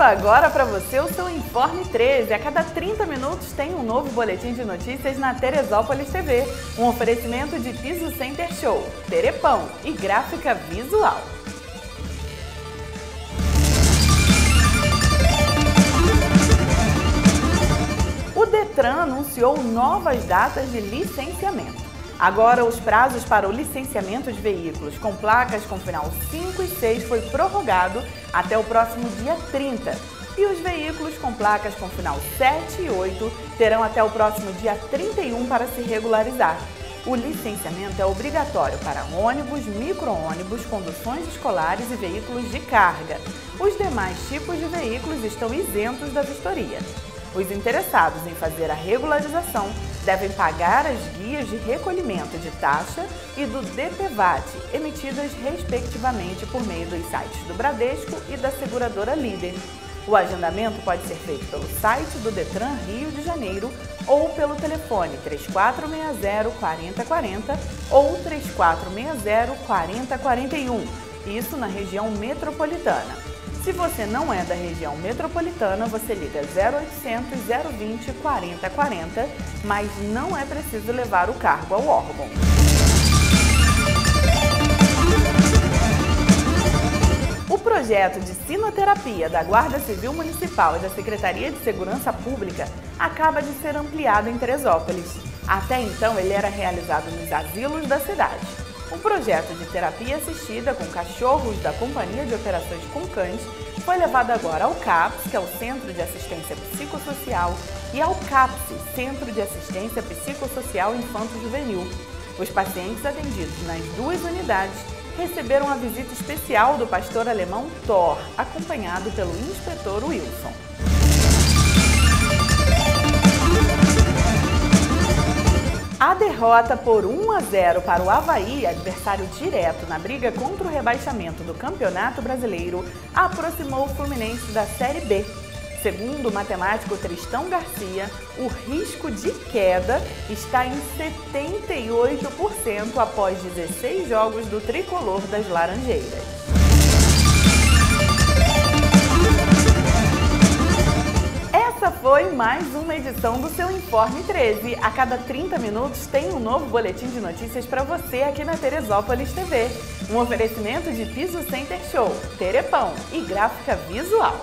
agora para você o seu Informe 13. A cada 30 minutos tem um novo boletim de notícias na Teresópolis TV. Um oferecimento de Piso Center Show, Terepão e Gráfica Visual. O Detran anunciou novas datas de licenciamento. Agora, os prazos para o licenciamento de veículos com placas com final 5 e 6 foi prorrogado até o próximo dia 30. E os veículos com placas com final 7 e 8 terão até o próximo dia 31 para se regularizar. O licenciamento é obrigatório para ônibus, micro-ônibus, conduções escolares e veículos de carga. Os demais tipos de veículos estão isentos da vistoria. Os interessados em fazer a regularização devem pagar as guias de recolhimento de taxa e do DPVAT, emitidas respectivamente por meio dos sites do Bradesco e da seguradora Líder. O agendamento pode ser feito pelo site do Detran Rio de Janeiro ou pelo telefone 3460 4040 ou 3460 4041, isso na região metropolitana. Se você não é da região metropolitana, você liga 0800 020 4040, mas não é preciso levar o cargo ao órgão. O projeto de sinoterapia da Guarda Civil Municipal e da Secretaria de Segurança Pública acaba de ser ampliado em Teresópolis. Até então, ele era realizado nos asilos da cidade. Um projeto de terapia assistida com cachorros da Companhia de Operações com Cães foi levado agora ao CAPS, que é o Centro de Assistência Psicossocial, e ao CAPS, Centro de Assistência Psicossocial Infanto-Juvenil. Os pacientes atendidos nas duas unidades receberam a visita especial do pastor alemão Thor, acompanhado pelo inspetor Wilson. A derrota por 1 a 0 para o Havaí, adversário direto na briga contra o rebaixamento do Campeonato Brasileiro, aproximou o Fluminense da Série B. Segundo o matemático Tristão Garcia, o risco de queda está em 78% após 16 jogos do tricolor das Laranjeiras. Mais uma edição do seu Informe 13. A cada 30 minutos tem um novo boletim de notícias para você aqui na Teresópolis TV. Um oferecimento de Piso Center Show, Terepão e Gráfica Visual.